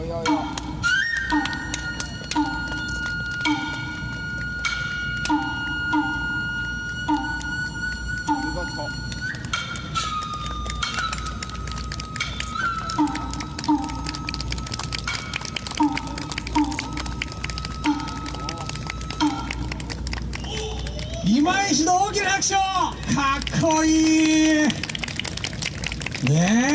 よよ今石の大きな拍手かっこいい。ねえ。